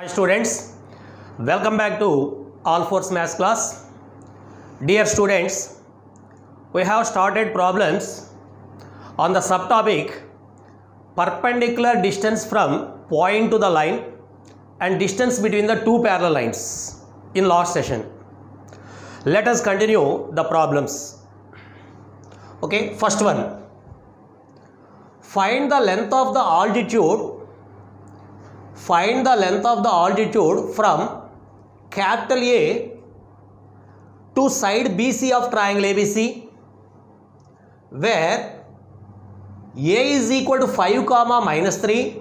Hi students, welcome back to Alphores Maths class. Dear students, we have started problems on the subtopic perpendicular distance from point to the line and distance between the two parallel lines in last session. Let us continue the problems. Okay, first one. Find the length of the altitude find the length of the altitude from capital A to side BC of triangle ABC where A is equal to 5 comma minus 3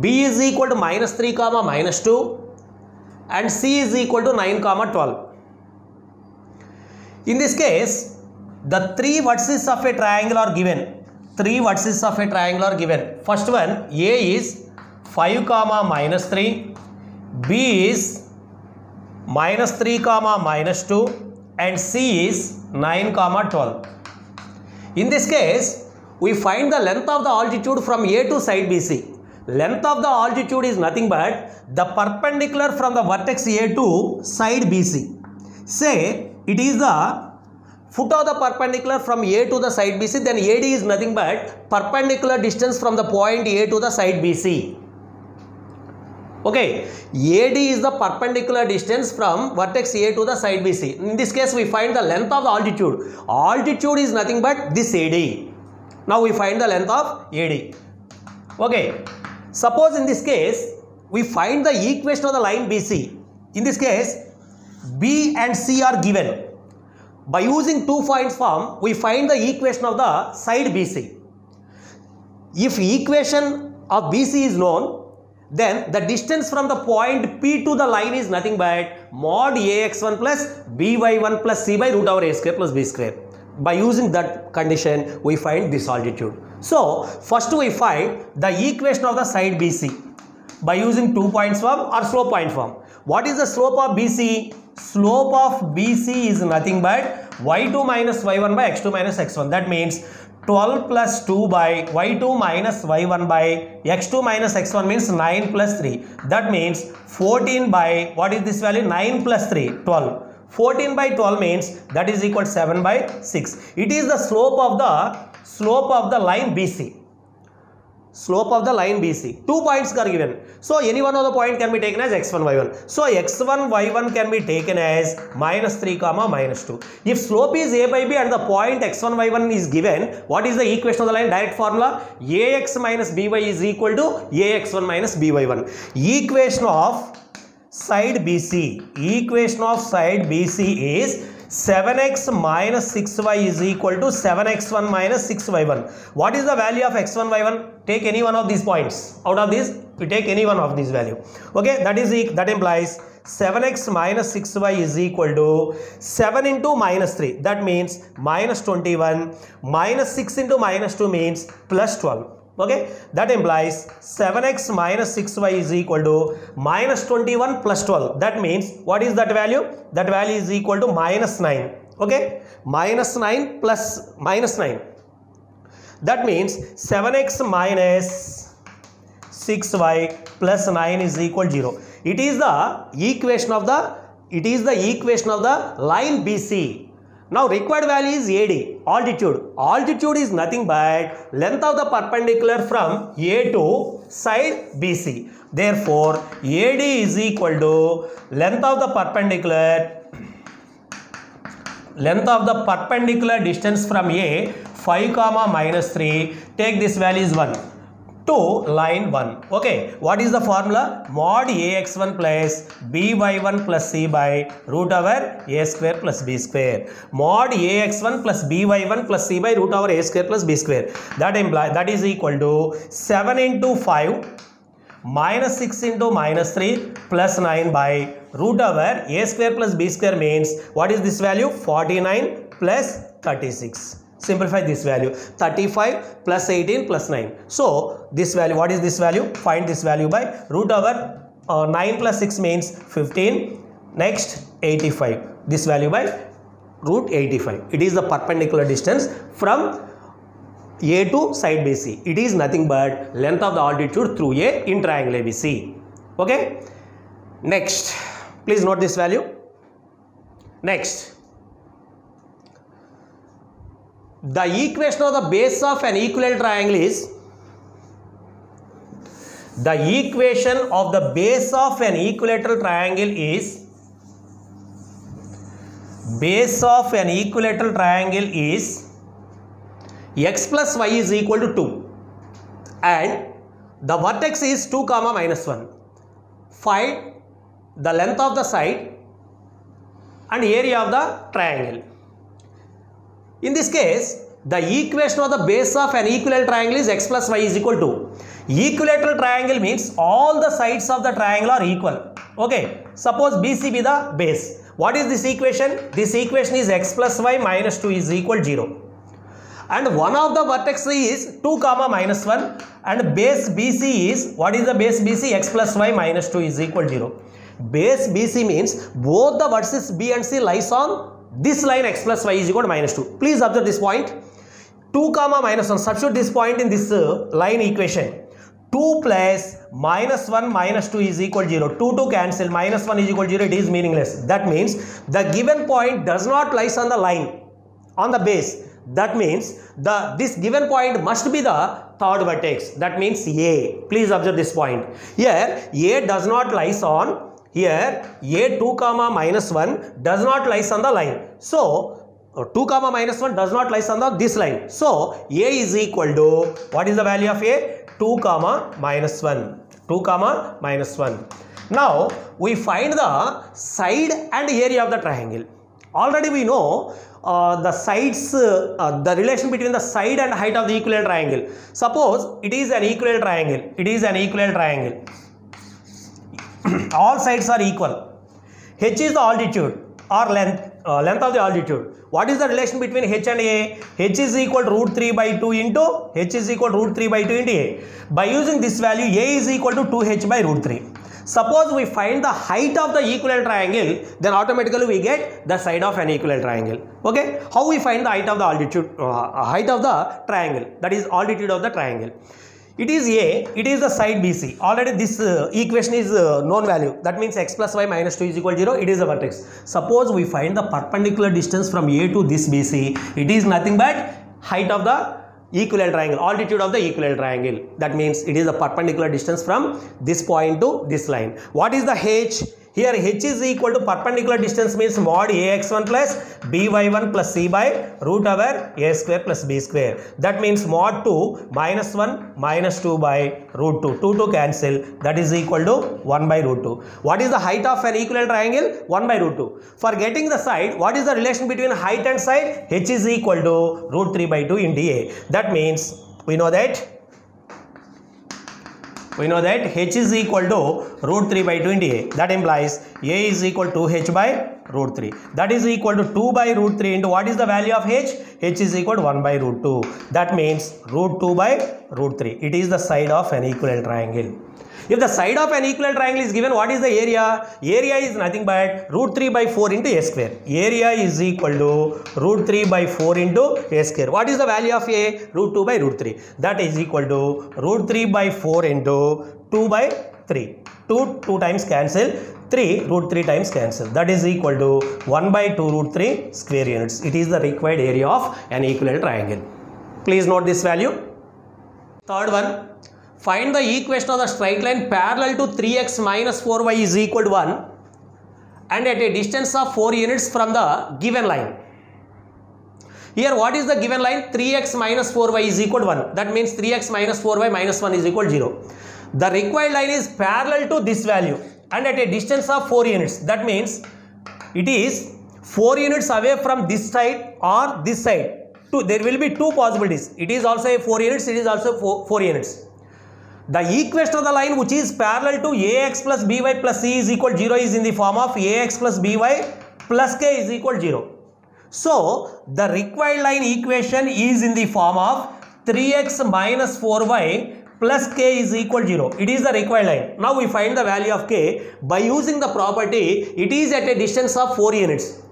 B is equal to minus 3 comma minus 2 and C is equal to 9 comma 12 in this case the three vertices of a triangle are given. Three vertices of a triangle are given. First one A is 5 comma minus 3 b is minus 3 comma minus 2 and c is 9 comma 12 in this case we find the length of the altitude from a to side bc length of the altitude is nothing but the perpendicular from the vertex a to side bc say it is the foot of the perpendicular from a to the side bc then ad is nothing but perpendicular distance from the point a to the side bc Okay, AD is the perpendicular distance from vertex A to the side BC. In this case, we find the length of the altitude. Altitude is nothing but this AD. Now we find the length of AD. Okay, suppose in this case, we find the equation of the line BC. In this case, B and C are given. By using two points form, we find the equation of the side BC. If equation of BC is known, then the distance from the point P to the line is nothing but mod AX1 plus BY1 plus C by root over A square plus B square. By using that condition, we find this altitude. So, first we find the equation of the side BC by using two points form or slope point form. What is the slope of BC? Slope of BC is nothing but y2 minus y1 by x2 minus x1. That means 12 plus 2 by y2 minus y1 by x2 minus x1 means 9 plus 3. That means 14 by what is this value? 9 plus 3, 12. 14 by 12 means that is equal to 7 by 6. It is the slope of the slope of the line BC. Slope of the line BC. Two points are given. So any one of the point can be taken as x1, y1. So x1, y1 can be taken as minus 3 comma minus 2. If slope is a by b and the point x1, y1 is given, what is the equation of the line? Direct formula ax minus by is equal to ax1 minus by1. Equation of side BC. Equation of side BC is 7x minus 6y is equal to 7x1 minus 6y1. What is the value of x1, y1? Take any one of these points. Out of this, we take any one of these value. Okay, that is that implies 7x minus 6y is equal to 7 into minus 3. That means minus 21. Minus 6 into minus 2 means plus 12 okay? That implies 7x minus 6y is equal to minus 21 plus 12 that means what is that value? That value is equal to minus 9 okay? Minus 9 plus minus 9 that means 7x minus 6y plus 9 is equal to 0 it is the equation of the it is the equation of the line bc now required value is AD, altitude. Altitude is nothing but length of the perpendicular from A to side BC. Therefore, AD is equal to length of the perpendicular length of the perpendicular distance from A 5 comma minus 3 take this value is 1 to line 1 okay what is the formula? Mod ax1 plus by1 plus c by root over a square plus b square. Mod ax1 plus by1 plus c by root over a square plus b square. That implies that is equal to 7 into 5 minus 6 into minus 3 plus 9 by root over a square plus b square means what is this value? 49 plus 36 simplify this value. 35 plus 18 plus 9 so this value what is this value? Find this value by root over uh, 9 plus 6 means 15 next 85 this value by root 85 it is the perpendicular distance from A to side BC. It is nothing but length of the altitude through a in triangle ABC. okay? Next. Please note this value. Next the equation of the base of an equilateral triangle is the equation of the base of an equilateral triangle is base of an equilateral triangle is x plus y is equal to 2 and the vertex is 2 comma minus 1 find the length of the side and area of the triangle in this case the equation of the base of an equilateral triangle is x plus y is equal to. Equilateral triangle means all the sides of the triangle are equal. Okay suppose bc be the base. What is this equation? This equation is x plus y minus 2 is equal 0 and one of the vertex is 2 comma minus 1 and base BC is what is the base BC x plus y minus 2 is equal 0 base BC means both the vertices B and C lies on this line x plus y is equal to minus 2 please observe this point. 2 comma minus 1 substitute this point in this uh, line equation. 2 plus minus 1 minus 2 is equal to 0 2 to cancel. Minus 1 is equal to 0 it is meaningless. That means the given point does not lies on the line on the base. That means the this given point must be the third vertex. That means a. Please observe this point. Here a does not lies on here a 2 comma minus 1 does not lies on the line. So uh, 2 comma minus 1 does not lies on the this line. So a is equal to what is the value of a? 2 comma minus 1 2 comma minus 1 now we find the side and area of the triangle. Already we know uh, the sides uh, the relation between the side and height of the equilateral triangle. Suppose it is an equilateral triangle. It is an equilateral triangle all sides are equal. H is the altitude or length uh, length of the altitude. What is the relation between h and a? H is equal to root 3 by 2 into h is equal to root 3 by 2 into a. By using this value a is equal to 2h by root 3 suppose we find the height of the equilateral triangle then automatically we get the side of an equilateral triangle. Okay? How we find the height of the altitude uh, height of the triangle? That is altitude of the triangle it is a it is the side bc already this uh, equation is uh, known value. That means x plus y minus 2 is equal to 0 it is the vertex. Suppose we find the perpendicular distance from a to this bc it is nothing but height of the equilateral triangle altitude of the equilateral triangle. That means it is the perpendicular distance from this point to this line. What is the h here h is equal to perpendicular distance means mod ax1 plus by1 plus c by root over a square plus b square. That means mod 2 minus 1 minus 2 by root 2 2 to cancel. That is equal to 1 by root 2 what is the height of an equilateral triangle? 1 by root 2 for getting the side what is the relation between height and side? H is equal to root 3 by 2 in dA. that means we know that we know that h is equal to root 3 by 2 into a. That implies a is equal to h by root 3 that is equal to 2 by root 3 into what is the value of h? H is equal to 1 by root 2 that means root 2 by root 3 it is the side of an equilateral triangle if the side of an equilateral triangle is given what is the area? Area is nothing but root 3 by 4 into a square. Area is equal to root 3 by 4 into a square. What is the value of a? Root 2 by root 3 that is equal to root 3 by 4 into 2 by 3 2 2 times cancel. 3 root 3 times cancel. That is equal to 1 by 2 root 3 square units. It is the required area of an equilateral triangle. Please note this value. Third one find the equation of the straight line parallel to 3x minus 4y is equal to 1 and at a distance of 4 units from the given line. Here what is the given line? 3x minus 4y is equal to 1 that means 3x minus 4y minus 1 is equal to 0 the required line is parallel to this value and at a distance of 4 units. That means it is 4 units away from this side or this side. Two there will be two possibilities. It is also a 4 units it is also 4, 4 units the equation of the line which is parallel to ax plus by plus c is equal to 0 is in the form of ax plus by plus k is equal to 0 so the required line equation is in the form of 3x minus 4y plus k is equal to 0 it is the required line. Now we find the value of k. By using the property it is at a distance of 4 units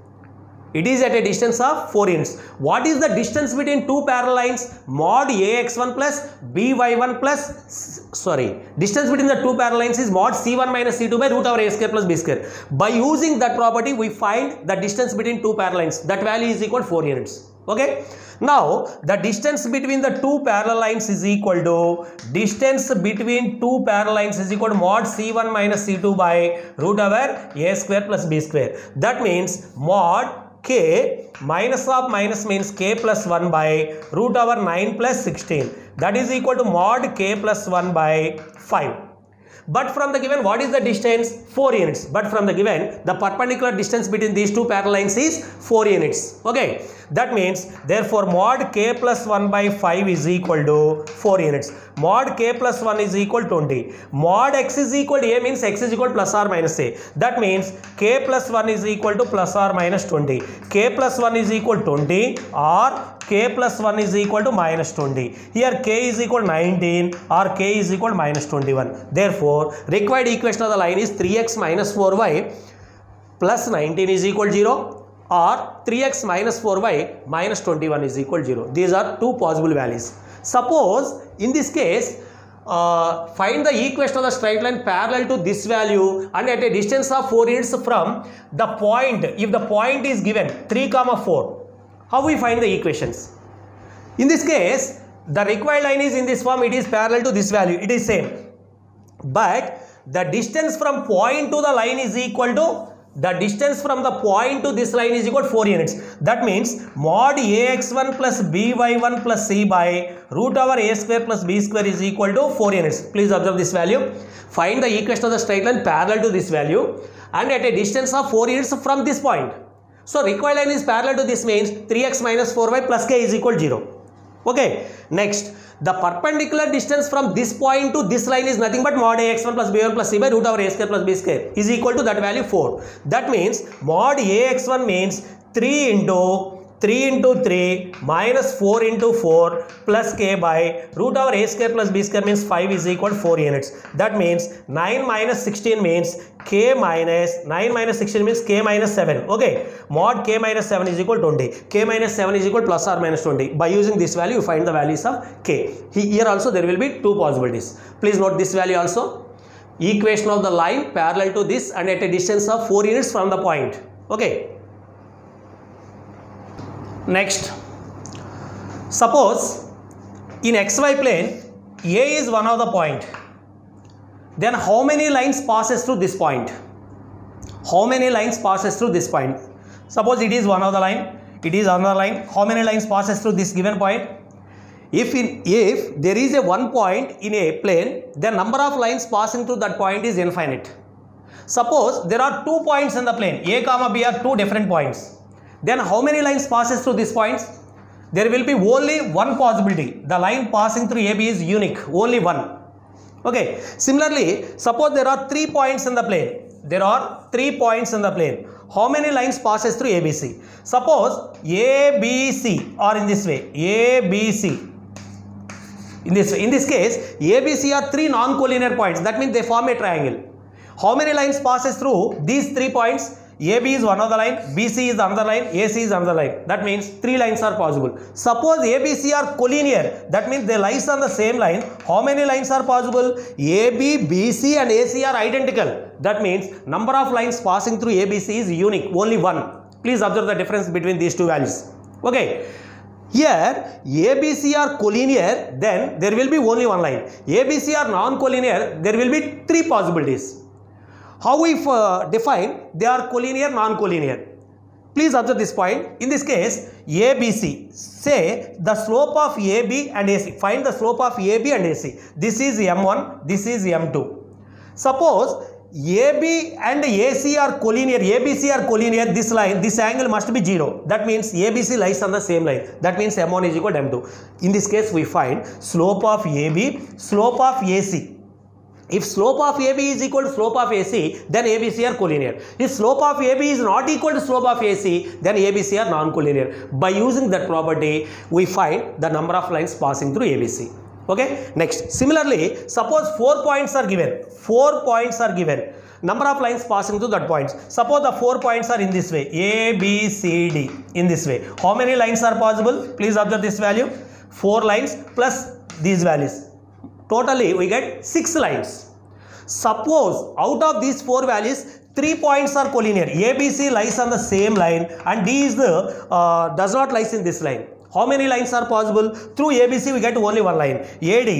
It is at a distance of 4 units. What is the distance between two parallel lines? Mod AX1 plus BY1 plus, sorry, distance between the two parallel lines is mod C1 minus C2 by root over A square plus B square. By using that property, we find the distance between two parallel lines. That value is equal to 4 units. Okay. Now, the distance between the two parallel lines is equal to distance between two parallel lines is equal to mod C1 minus C2 by root over A square plus B square. That means mod k minus of minus means k plus 1 by root over 9 plus 16 that is equal to mod k plus 1 by 5 but from the given what is the distance? 4 units. But from the given the perpendicular distance between these two parallel lines is 4 units. Okay. That means therefore mod k plus 1 by 5 is equal to 4 units. Mod k plus 1 is equal to 20 mod x is equal to a means x is equal to plus or minus a. That means k plus 1 is equal to plus or minus 20 k plus 1 is equal to 20 or k plus 1 is equal to minus 20 here k is equal to 19 or k is equal minus 21 therefore required equation of the line is 3x minus 4y plus 19 is equal to 0 or 3x minus 4y minus 21 is equal to 0 these are two possible values. Suppose in this case uh, find the equation of the straight line parallel to this value and at a distance of 4 units from the point if the point is given 3 comma 4 how we find the equations in this case the required line is in this form it is parallel to this value it is same but the distance from point to the line is equal to the distance from the point to this line is equal to 4 units. That means mod ax1 plus by1 plus c by root over a square plus b square is equal to 4 units. Please observe this value. Find the equation of the straight line parallel to this value and at a distance of 4 units from this point. So required line is parallel to this means 3x minus 4y plus k is equal to 0. Okay. Next, the perpendicular distance from this point to this line is nothing but mod ax1 plus b1 plus c by root over a square plus b square is equal to that value 4. That means mod ax1 means 3 into 3 into 3 minus 4 into 4 plus k by root over a square plus b square means 5 is equal to 4 units. That means 9 minus 16 means k minus 9 minus 16 means k minus 7. Okay. Mod k minus 7 is equal to 20. k minus 7 is equal to plus or minus 20. By using this value you find the values of k. Here also there will be two possibilities. Please note this value also. Equation of the line parallel to this and at a distance of 4 units from the point. Okay. Next, suppose in xy plane A is one of the point. Then how many lines passes through this point? How many lines passes through this point? Suppose it is one of the line, it is another line. How many lines passes through this given point? If in if there is a one point in a plane, the number of lines passing through that point is infinite. Suppose there are two points in the plane, A comma B are two different points then how many lines passes through these points? There will be only one possibility. The line passing through AB is unique. Only one. Okay. Similarly suppose there are three points in the plane. There are three points in the plane. How many lines passes through ABC suppose ABC are in this way. ABC in this way in this case ABC are three non-collinear points. That means they form a triangle. How many lines passes through these three points AB is one of the line, BC is another line, AC is another line. That means three lines are possible. Suppose ABC are collinear, that means they lies on the same line. How many lines are possible? AB, BC and AC are identical. That means number of lines passing through ABC is unique, only one. Please observe the difference between these two values. Okay. Here ABC are collinear, then there will be only one line. ABC are non-collinear, there will be three possibilities. How we uh, define they are collinear, non-collinear. Please observe this point. In this case, ABC. Say the slope of AB and AC. Find the slope of AB and AC. This is M1, this is M2. Suppose AB and AC are collinear, ABC are collinear, this line, this angle must be 0. That means ABC lies on the same line. That means M1 is equal to M2. In this case, we find slope of AB, slope of AC. If slope of AB is equal to slope of AC, then ABC are collinear. If slope of AB is not equal to slope of AC, then ABC are non-collinear. By using that property, we find the number of lines passing through ABC. Okay. Next, similarly, suppose four points are given. Four points are given. number of lines passing through that points suppose the four points are in this way a b c d in this way how many lines are possible please observe this value four lines plus these values totally we get six lines. Suppose out of these four values three points are collinear abc lies on the same line and d is the uh, does not lies in this line. How many lines are possible? Through abc we get only one line. Ad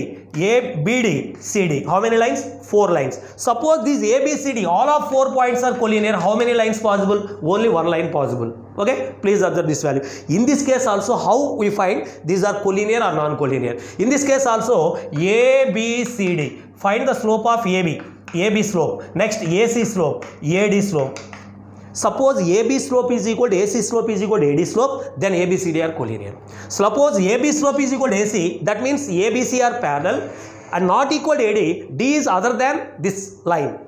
abd cd how many lines? Four lines. Suppose these abcd all of four points are collinear how many lines possible? Only one line possible okay? Please observe this value. In this case also how we find these are collinear or non-collinear? In this case also abcd find the slope of ab ab slope. Next ac slope. Ad slope. Suppose ab slope is equal to ac slope is equal to ad slope then abcd are collinear. Suppose ab slope is equal to ac that means abc are parallel and not equal to ad d is other than this line.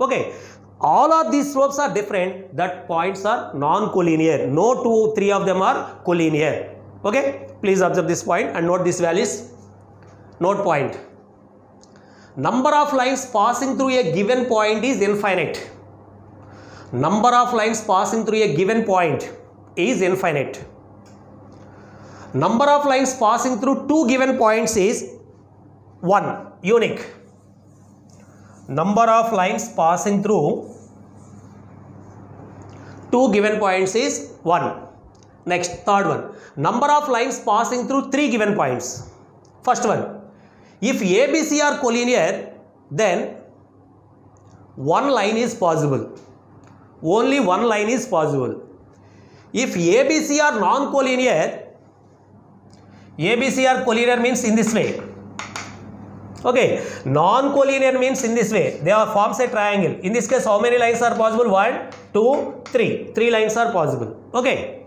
Okay all of these slopes are different. That points are non-collinear. No two three of them are collinear. Okay? Please observe this point and note this values note point. Number of lines passing through a given point is infinite. Number of lines passing through a given point is infinite. Number of lines passing through two given points is 1 unique number of lines passing through two given points is 1 next third one. Number of lines passing through three given points. First one. If abc are collinear then one line is possible. Only one line is possible. If abc are non-collinear abc are collinear means in this way okay non-collinear means in this way. They are forms a triangle. In this case how many lines are possible? One two three. Three lines are possible. Okay.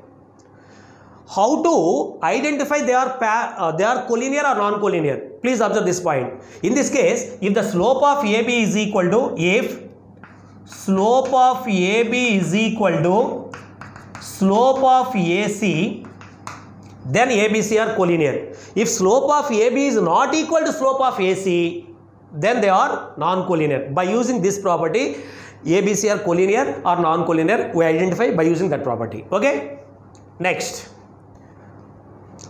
How to identify they are uh, they are collinear or non-collinear? Please observe this point. In this case if the slope of ab is equal to if slope of ab is equal to slope of ac then abc are collinear if slope of ab is not equal to slope of ac then they are non-collinear. By using this property abc are collinear or non-collinear we identify by using that property. Okay? Next.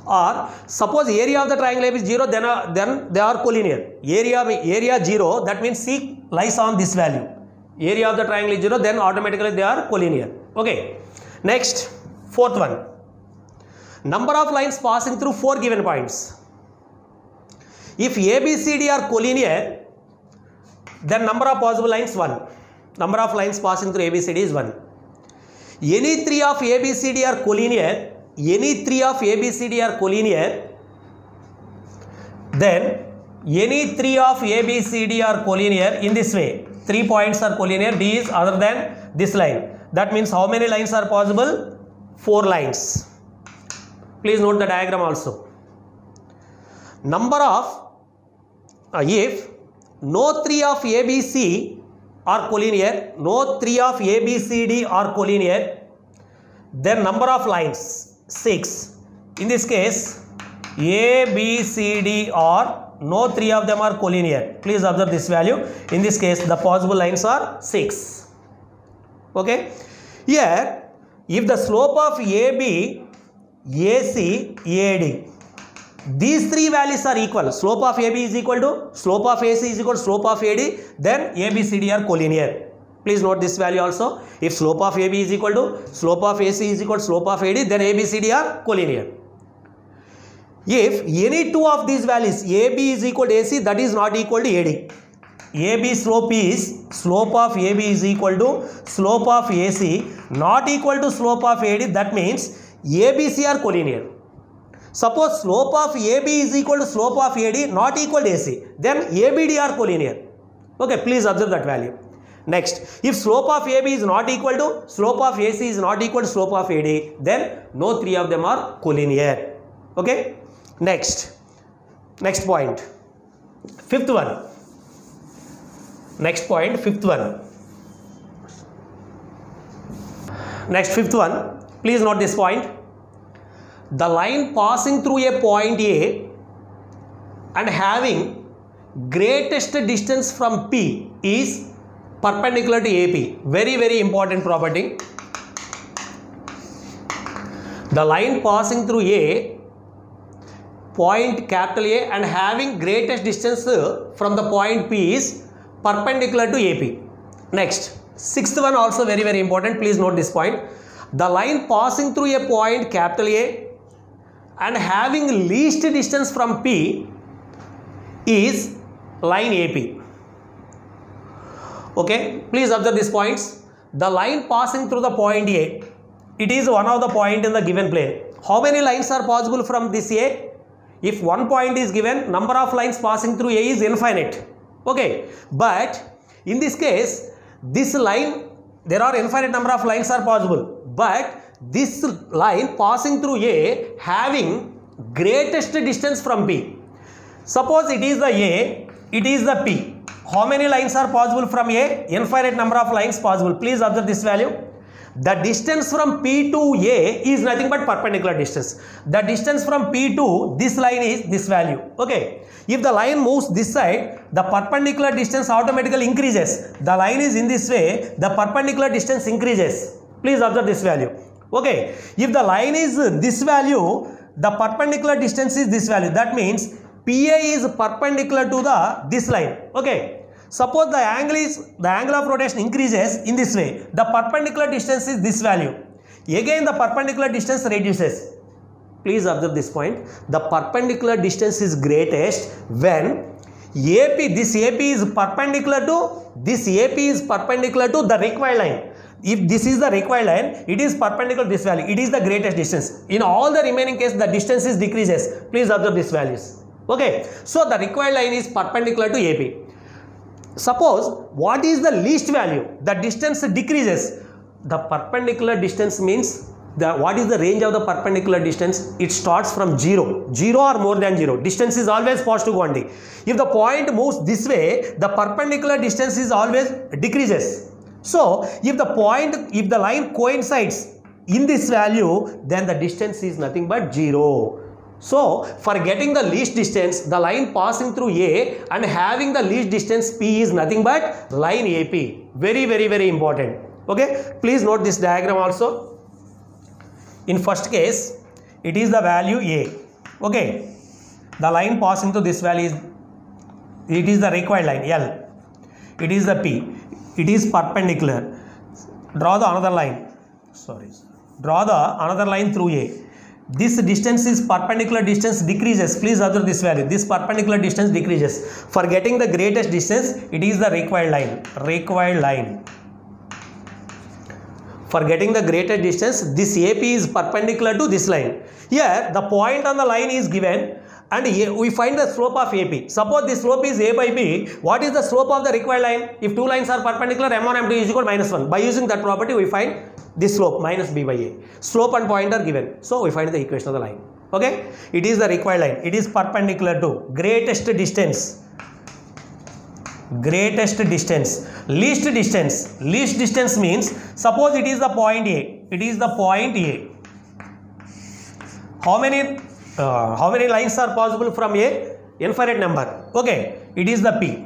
Or suppose area of the triangle AB is 0 then, uh, then they are collinear. Area area 0 that means C lies on this value. Area of the triangle is 0 then automatically they are collinear. Okay? Next. Fourth one number of lines passing through four given points. If ABCD are collinear then number of possible lines 1 number of lines passing through ABCD is 1 any three of ABCD are collinear any three of ABCD are collinear then any three of ABCD are collinear in this way. Three points are collinear D is other than this line. That means how many lines are possible? Four lines please note the diagram also. Number of uh, if no three of ABC are collinear no three of ABCD are collinear then number of lines 6 in this case a b c d are no three of them are collinear. Please observe this value. In this case the possible lines are 6 okay? Here if the slope of ab AC AD these three values are equal slope of AB is equal to slope of AC is equal slope of AD then ABCD are collinear please note this value also if slope of AB is equal to slope of AC is equal slope of AD then ABCD are collinear if any two of these values AB is equal to AC that is not equal to AD AB slope is slope of AB is equal to slope of AC not equal to slope of AD that mean abc are collinear? Suppose slope of ab is equal to slope of ad not equal to ac then abd are collinear? Okay please observe that value. Next if slope of ab is not equal to slope of ac is not equal to slope of ad then no three of them are collinear. Okay? Next. Next point. Fifth one. Next point fifth one. Next fifth one please note this point the line passing through a point a and having greatest distance from p is perpendicular to AP. Very, very important property. The line passing through A, point capital A and having greatest distance uh, from the point P is perpendicular to AP. Next, sixth one also very, very important. Please note this point. The line passing through a point capital A and having least distance from P is line AP. Okay, please observe these points. The line passing through the point A, it is one of the point in the given plane. How many lines are possible from this A? If one point is given, number of lines passing through A is infinite. Okay, but in this case, this line, there are infinite number of lines are possible, but this line passing through A having greatest distance from B. Suppose it is the A, it is the P. How many lines are possible from A? Infinite number of lines possible. Please observe this value. The distance from P to A is nothing but perpendicular distance. The distance from P to this line is this value. Okay. If the line moves this side, the perpendicular distance automatically increases. The line is in this way, the perpendicular distance increases. Please observe this value. Okay. If the line is this value, the perpendicular distance is this value. That means PA is perpendicular to the this line. Okay. Suppose the angle is the angle of rotation increases in this way. The perpendicular distance is this value. Again the perpendicular distance reduces. Please observe this point. The perpendicular distance is greatest when AP this AP is perpendicular to this AP is perpendicular to the required line. If this is the required line, it is perpendicular to this value. It is the greatest distance. In all the remaining case, the distance is decreases. Please observe these values. Okay. So the required line is perpendicular to AP. Suppose what is the least value? The distance decreases. The perpendicular distance means the what is the range of the perpendicular distance? It starts from 0. 0 or more than 0. Distance is always positive quantity. If the point moves this way, the perpendicular distance is always decreases. So, if the point, if the line coincides in this value, then the distance is nothing but 0. So, for getting the least distance, the line passing through A and having the least distance P is nothing but line AP. Very, very, very important. Okay. Please note this diagram also. In first case, it is the value A. Okay. The line passing through this value is, it is the required line L. It is the P. It is perpendicular. Draw the another line. Sorry. Draw the another line through A. This distance is perpendicular distance decreases. Please observe this value. This perpendicular distance decreases. For getting the greatest distance it is the required line. Required line. For getting the greatest distance this AP is perpendicular to this line. Here the point on the line is given and we find the slope of AP. Suppose the slope is A by B, what is the slope of the required line? If two lines are perpendicular, M1, M2 is equal to minus 1. By using that property, we find this slope minus B by A. Slope and point are given. So, we find the equation of the line. Okay? It is the required line. It is perpendicular to greatest distance. Greatest distance. Least distance. Least distance means, suppose it is the point A. It is the point A. How many uh, how many lines are possible from a? Infinite number. Okay it is the p.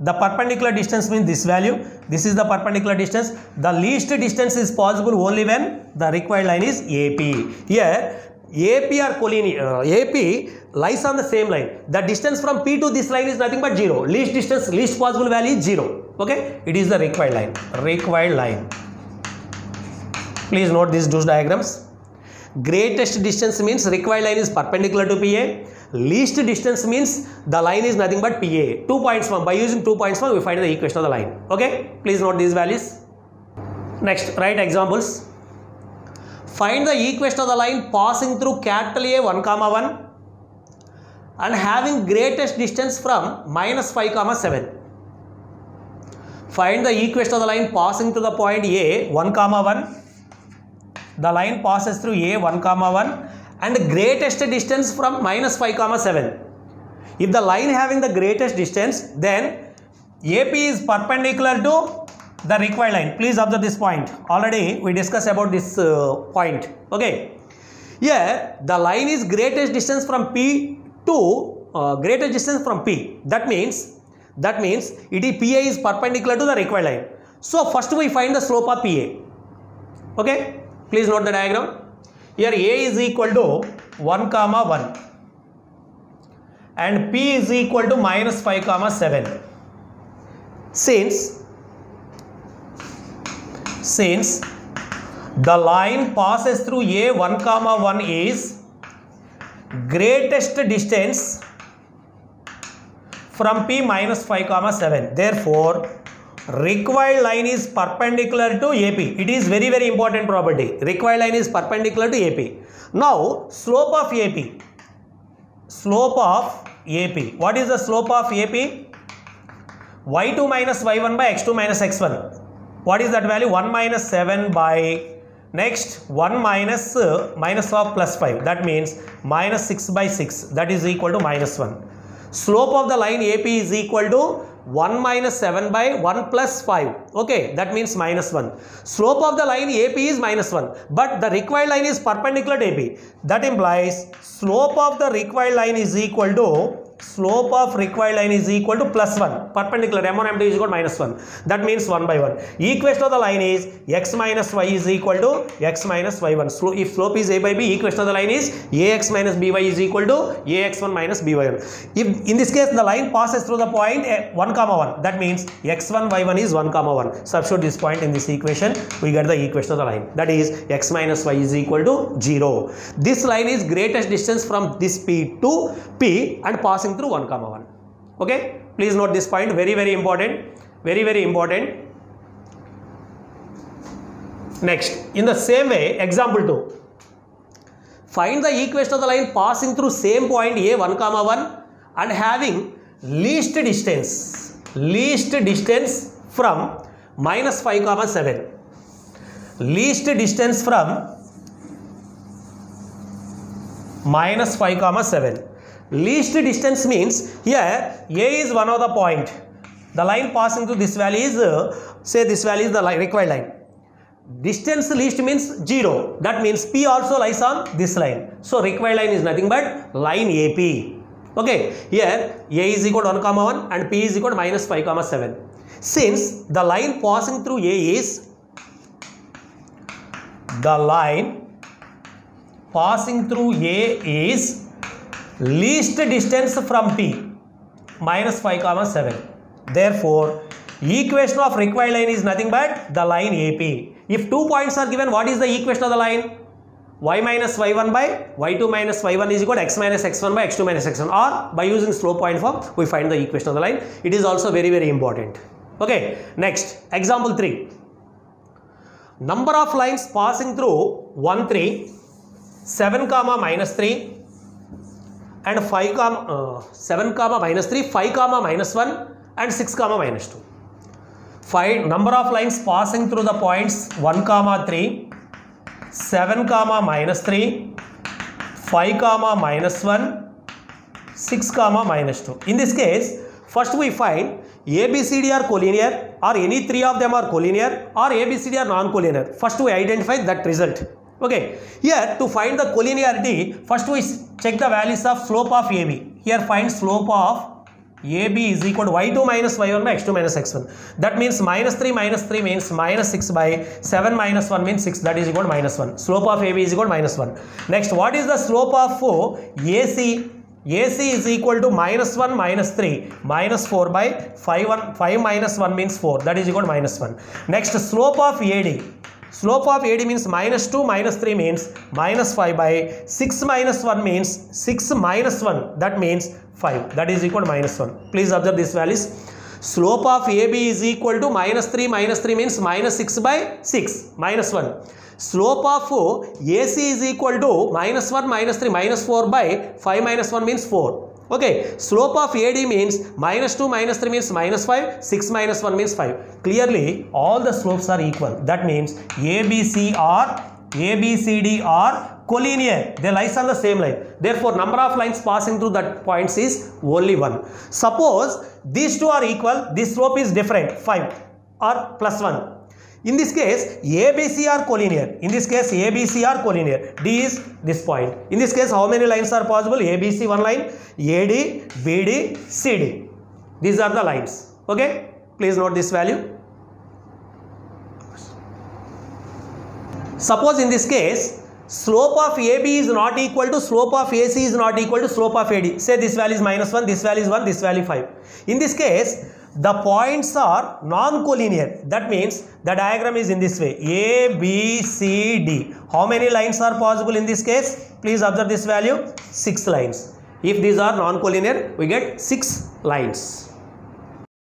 The perpendicular distance means this value. This is the perpendicular distance. The least distance is possible only when the required line is ap here ap or collinear uh, ap lies on the same line. The distance from p to this line is nothing but zero. Least distance least possible value is zero. Okay it is the required line. Required line. Please note these two diagrams greatest distance means required line is perpendicular to PA. Least distance means the line is nothing but PA. Two points from by using two points from we find the equation of the line. Okay, please note these values. Next, write examples. Find the equation of the line passing through capital A 1 comma 1 and having greatest distance from minus 5 comma 7. Find the equation of the line passing through the point A 1 comma 1 the line passes through a 1 comma 1 and the greatest distance from minus 5 comma 7 if the line having the greatest distance then ap is perpendicular to the required line. Please observe this point. Already we discussed about this uh, point. Okay. Here the line is greatest distance from p to uh, greatest distance from p. That means That means it is PA is perpendicular to the required line. So first we find the slope of PA. Okay, please note the diagram. Here A is equal to 1 comma 1 and P is equal to minus 5 comma 7. Since since the line passes through A 1 comma 1 is greatest distance from P minus 5 comma 7. Therefore, required line is perpendicular to AP. It is very very important property. Required line is perpendicular to AP. Now, slope of AP. Slope of AP. What is the slope of AP? y2 minus y1 by x2 minus x1. What is that value? 1 minus 7 by next 1 minus uh, minus of plus 5. That means minus 6 by 6. That is equal to minus 1. Slope of the line AP is equal to 1 minus 7 by 1 plus 5. Okay, that means minus 1. Slope of the line AP is minus 1. But the required line is perpendicular to AP. That implies slope of the required line is equal to slope of required line is equal to plus 1 perpendicular m1 m2 is equal to minus 1 that means 1 by 1 equation of the line is x minus y is equal to x minus y1 so if slope is a by b equation of the line is ax minus by is equal to ax1 minus by1 if in this case the line passes through the point eh, 1 comma 1 that means x1 y1 is 1 comma 1 substitute this point in this equation. We get the equation of the line. That is x minus y is equal to 0 this line is greatest distance from this p to p and passing through 1 comma 1 okay? Please note this point very very important. Very very important. Next in the same way example 2 find the equation of the line passing through same point a 1 comma 1 and having least distance least distance from minus 5 comma 7 least distance from minus 5 comma 7 least distance means here a is one of the point. The line passing through this valley is uh, say this valley is the line, required line. Distance least means 0 that means p also lies on this line. So required line is nothing but line ap okay here a is equal to 1 comma 1 and p is equal to minus 5 comma 7 since the line passing through a is the line passing through a is least distance from p minus 5 comma 7 therefore equation of required line is nothing but the line ap if two points are given what is the equation of the line? Y minus y1 by y2 minus y1 is equal to x minus x1 by x2 minus x1 or by using slope point form we find the equation of the line. It is also very very important. Okay next example 3 number of lines passing through 1 3 7 comma minus 3 and 5 comma uh, 7 comma minus 3 5 comma minus 1 and 6 comma minus 2 find number of lines passing through the points 1 comma 3 7 comma minus 3 5 comma minus 1 6 comma minus 2 in this case first we find abcd are collinear or any three of them are collinear or abcd are non-collinear. First we identify that result. Okay. Here to find the collinearity first we check the values of slope of ab here find slope of AB is equal to y2 minus y1 by x2 minus x1. That means minus 3 minus 3 means minus 6 by 7 minus 1 means 6 that is equal to minus 1. Slope of AB is equal to minus 1. Next what is the slope of uh, AC? AC is equal to minus 1 minus 3 minus 4 by 5, 1, 5 minus 1 means 4 that is equal to minus 1. Next slope of AD. Slope of AD means minus 2 minus 3 means minus 5 by 6 minus 1 means 6 minus 1 that means 5 that is equal to minus 1. Please observe these values. Slope of AB is equal to minus 3 minus 3 means minus 6 by 6 minus 1. Slope of AC is equal to minus 1 minus 3 minus 4 by 5 minus 1 means 4. Okay, slope of AD means minus 2 minus 3 means minus 5, 6 minus 1 means 5. Clearly, all the slopes are equal. That means ABC are ABCD are collinear. They lies on the same line. Therefore, number of lines passing through that points is only one. Suppose these two are equal, this slope is different, 5 or plus 1. In this case, ABC are collinear. In this case, ABC are collinear. D is this point. In this case, how many lines are possible? ABC one line, AD, BD, CD. these are the lines okay please note this value suppose in this case slope of AB is not equal to slope of AC is not equal to slope of AD say this value is minus 1 this value is 1 this value 5 in this case the points are non-collinear. That means the diagram is in this way. A B C D. How many lines are possible in this case? Please observe this value. 6 lines. If these are non-collinear we get 6 lines